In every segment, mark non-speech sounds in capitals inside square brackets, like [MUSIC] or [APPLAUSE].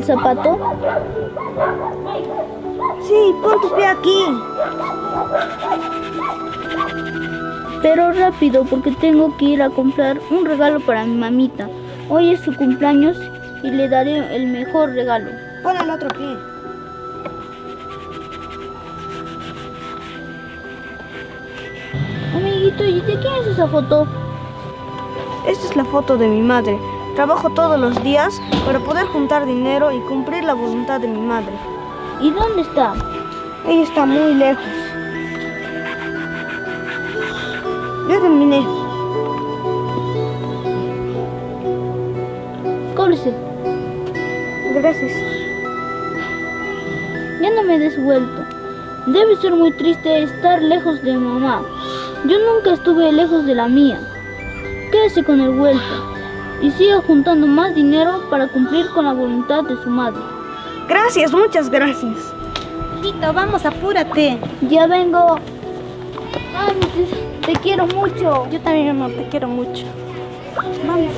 el zapato? Sí, pon tu pie aquí. Pero rápido, porque tengo que ir a comprar un regalo para mi mamita. Hoy es su cumpleaños y le daré el mejor regalo. Pon el otro pie. Amiguito, ¿y de quién es esa foto? Esta es la foto de mi madre. Trabajo todos los días para poder juntar dinero y cumplir la voluntad de mi madre. ¿Y dónde está? Ella está muy lejos. Ya terminé. Cóbrese. Gracias. Ya no me des vuelto. Debe ser muy triste estar lejos de mamá. Yo nunca estuve lejos de la mía. Quédese con el vuelto y siga juntando más dinero para cumplir con la voluntad de su madre. Gracias, muchas gracias. Hijito, vamos, apúrate. Ya vengo. Ay, te, te quiero mucho. Yo también, amor, te quiero mucho. Vamos,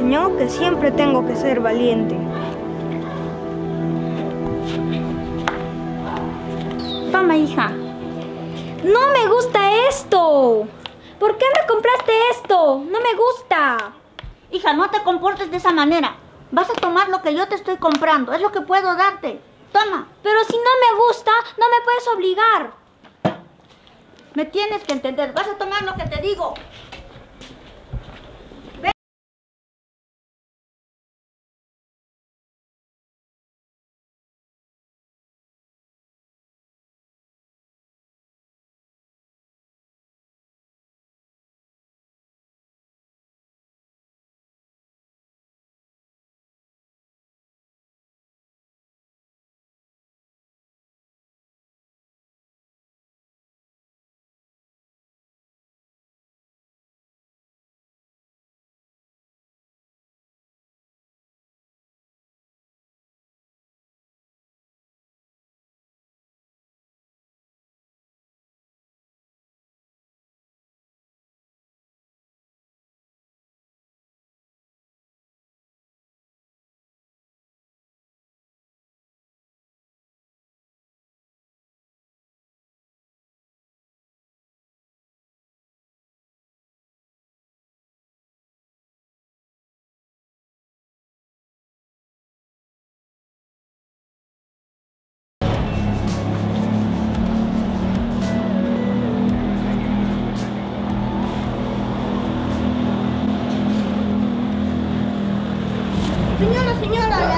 enseñó que siempre tengo que ser valiente. Toma, hija. No me gusta esto. ¿Por qué me compraste esto? No me gusta. Hija, no te comportes de esa manera. Vas a tomar lo que yo te estoy comprando. Es lo que puedo darte. Toma. Pero si no me gusta, no me puedes obligar. Me tienes que entender. Vas a tomar lo que te digo.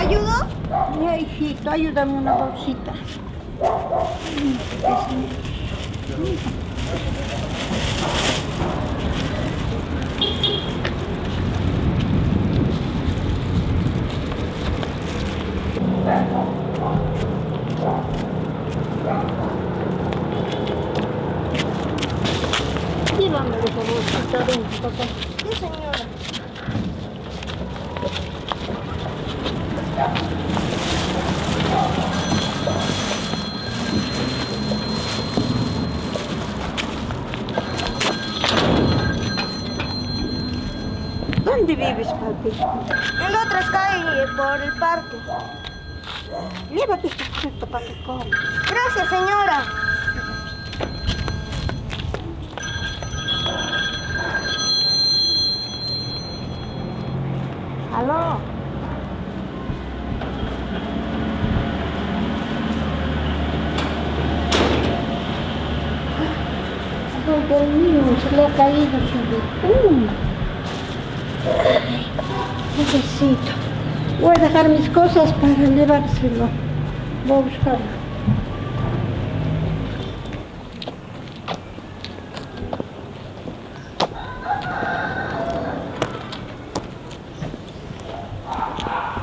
Ayudo? Ya, hijito, ayúdame una bolsita. Llévame esa bolsita, ven, papá. Sí, señora. ¿Dónde vives, papi? En la otra calle, por el parque. Llévate esta fruta para que comas. Gracias, señora. ¿Aló? Ay, Dios mío, se le ha caído su betún. Ay, Necesito. Voy a dejar mis cosas para llevárselo. Voy a buscarlo.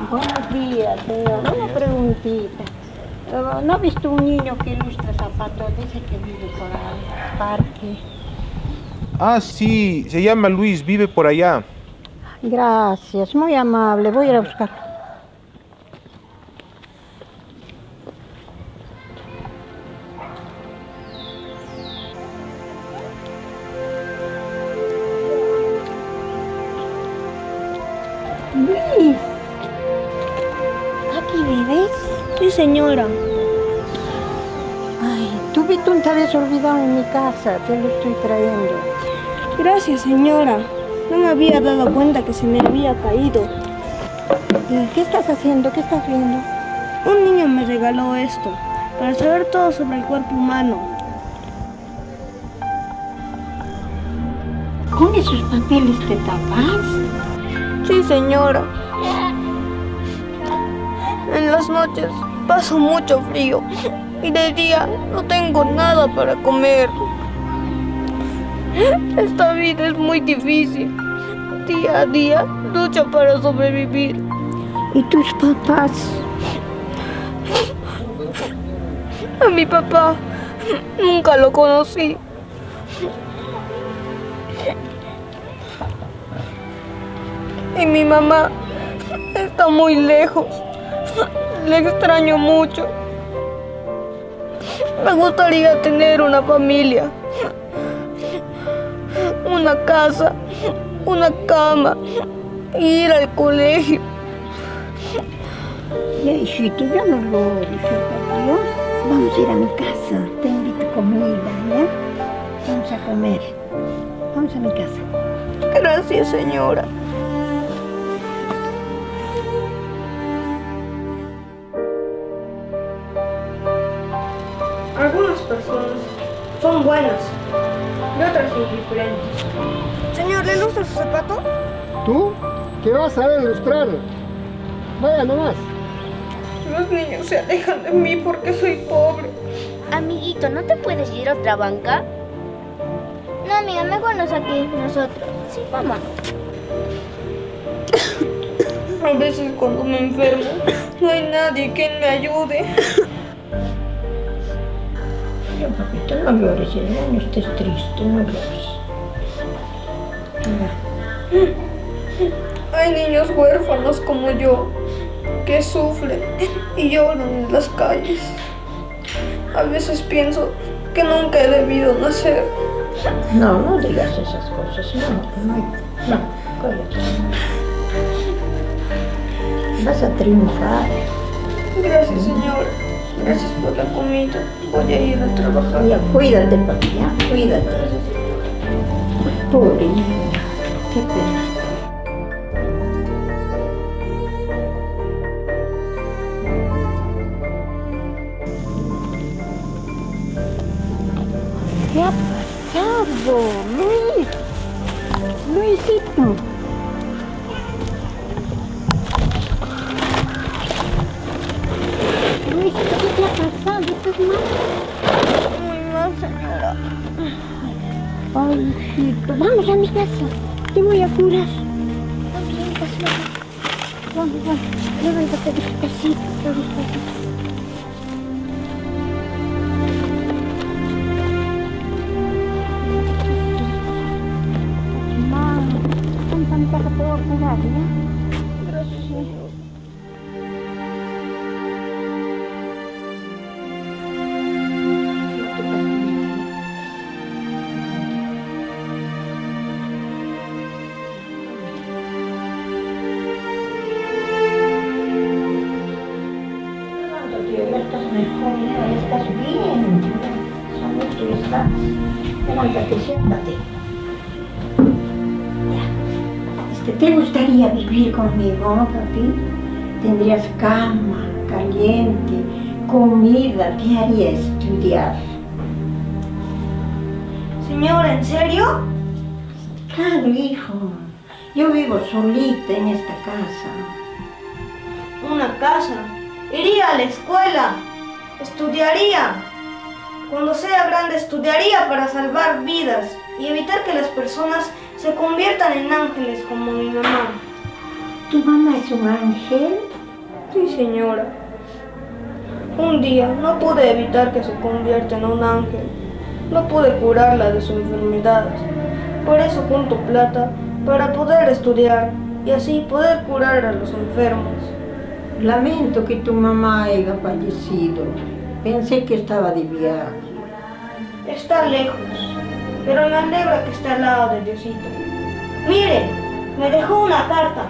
Buenos días, señor. Una preguntita. Eh, ¿No ha visto un niño que ilustra zapatos? Dice que vive por ahí, parque. Ah, sí, se llama Luis, vive por allá. Gracias, muy amable, voy a ir a buscar. Luis, ¿aquí vives? Sí, señora. Ay, tu te habías olvidado en mi casa, te lo estoy trayendo. Gracias, señora. No me había dado cuenta que se me había caído. ¿Y qué estás haciendo? ¿Qué estás viendo? Un niño me regaló esto para saber todo sobre el cuerpo humano. ¿Con esos papeles te tapas? Sí, señora. En las noches paso mucho frío y de día no tengo nada para comer. Esta vida es muy difícil. Día a día lucho para sobrevivir. ¿Y tus papás? A mi papá nunca lo conocí. Y mi mamá está muy lejos. Le extraño mucho. Me gustaría tener una familia, una casa, una cama, ir al colegio. Ya, hijito, ya no lo dije Dios. Vamos a ir a mi casa, te invito comida, ¿ya? Vamos a comer. Vamos a mi casa. Gracias, señora. ¿Qué vas a ver ilustrar? Vaya nomás. Los niños se alejan de mí porque soy pobre. Amiguito, ¿no te puedes ir a otra banca? No, amiga, mejor nos aquí nosotros. Sí, mamá. [COUGHS] A veces cuando me enfermo, no hay nadie quien me ayude. Ya, papito, no llores, ¿eh? no estés triste, no llores. Hay niños huérfanos como yo que sufren y lloran en las calles. A veces pienso que nunca he debido nacer. No, no digas esas cosas, no, no, no, cállate. Vas a triunfar. Gracias, señora. Gracias por la comida. Voy a ir a trabajar. Ya, cuídate, papi, ya, cuídate. Pobre niña, qué pena. Pasado, Luis? Luisito. Luisito, ¿qué te ha pasado? ¿Estás mal? Muy mal, señora. Ay, hijito, vamos a mi casa. Te voy a curar. Vamos a mi casa. Vamos, vamos. Levántate despacito, despacito. Tanta que te voy ¿Te gustaría vivir conmigo, papi? Tendrías cama, caliente, comida, te haría estudiar. Señora, ¿en serio? Claro, hijo. Yo vivo solita en esta casa. Una casa. Iría a la escuela. Estudiaría. Cuando sea grande estudiaría para salvar vidas y evitar que las personas se conviertan en ángeles como mi mamá. ¿Tu mamá es un ángel? Sí, señora. Un día no pude evitar que se convierta en un ángel. No pude curarla de su enfermedad. Por eso junto plata para poder estudiar y así poder curar a los enfermos. Lamento que tu mamá haya fallecido. Pensé que estaba de viaje. Está lejos, pero me alegra que esté al lado de Diosito. Mire, me dejó una carta.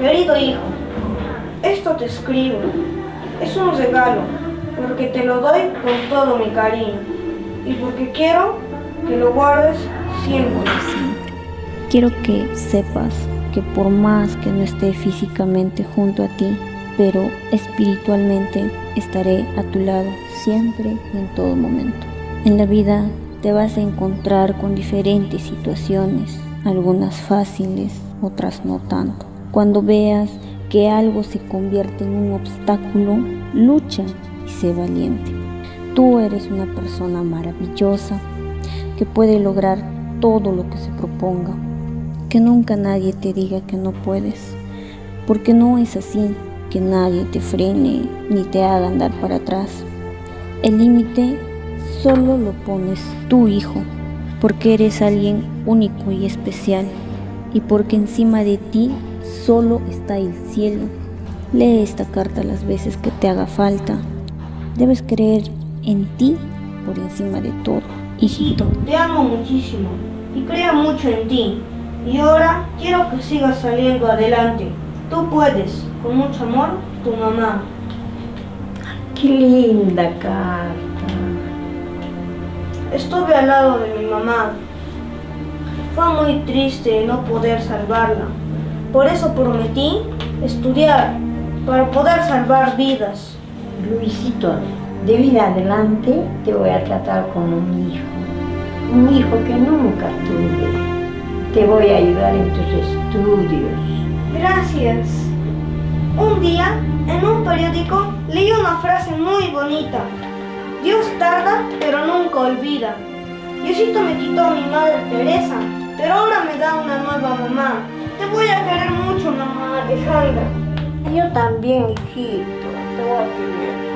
Querido hijo, esto te escribo. Es un regalo, porque te lo doy con todo mi cariño y porque quiero que lo guardes siempre. Quiero que sepas que por más que no esté físicamente junto a ti, pero espiritualmente estaré a tu lado siempre y en todo momento. En la vida te vas a encontrar con diferentes situaciones, algunas fáciles, otras no tanto. Cuando veas que algo se convierte en un obstáculo, lucha y sé valiente. Tú eres una persona maravillosa que puede lograr todo lo que se proponga. Que nunca nadie te diga que no puedes, porque no es así, que nadie te frene ni te haga andar para atrás. El límite solo lo pones tú, hijo, porque eres alguien único y especial y porque encima de ti solo está el cielo. Lee esta carta las veces que te haga falta. Debes creer en ti por encima de todo, hijito. Te amo muchísimo y creo mucho en ti. Y ahora quiero que sigas saliendo adelante. Tú puedes, con mucho amor, tu mamá. Qué linda carta. Estuve al lado de mi mamá. Fue muy triste no poder salvarla. Por eso prometí estudiar para poder salvar vidas. Luisito, de vida adelante te voy a tratar como un hijo. Un hijo que nunca tuve. Te voy a ayudar en tus estudios. Gracias. Un día, en un periódico, leí una frase muy bonita. Dios tarda, pero nunca olvida. Diosito me quitó a mi madre Teresa, pero ahora me da una nueva mamá. Te voy a querer mucho, mamá Alejandra. Yo también, hijito, te voy a querer.